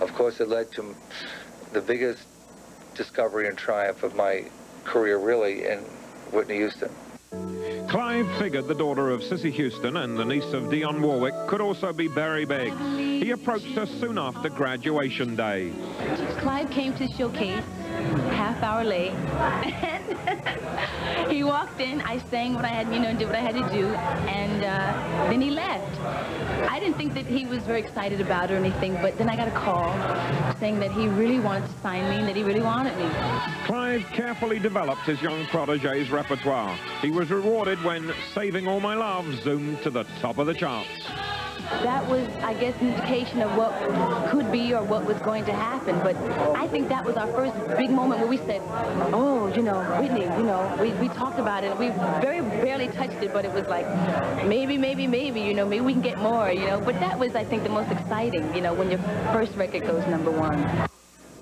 of course, it led to the biggest discovery and triumph of my career, really, in Whitney Houston. Clive figured the daughter of Cissy Houston and the niece of Dionne Warwick could also be Barry Biggs. He approached her soon after graduation day. Clive came to the showcase half hour late. he walked in, I sang what I had, you know, did what I had to do, and uh, then he left. I didn't think that he was very excited about or anything, but then I got a call saying that he really wanted to sign me and that he really wanted me. Clive carefully developed his young protege's repertoire. He was rewarded when Saving All My Love zoomed to the top of the charts that was, I guess, an indication of what could be or what was going to happen. But I think that was our first big moment where we said, oh, you know, Whitney, you know, we, we talked about it. We very barely touched it, but it was like, maybe, maybe, maybe, you know, maybe we can get more, you know. But that was, I think, the most exciting, you know, when your first record goes number one.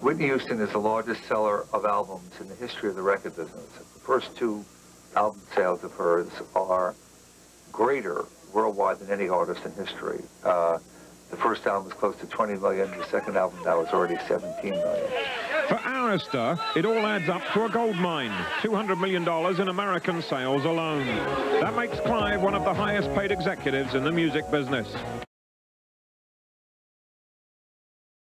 Whitney Houston is the largest seller of albums in the history of the record business. The first two album sales of hers are greater worldwide than any artist in history. Uh, the first album was close to 20 million. The second album now is already 17 million. For Arista, it all adds up to a gold mine. $200 million in American sales alone. That makes Clive one of the highest paid executives in the music business.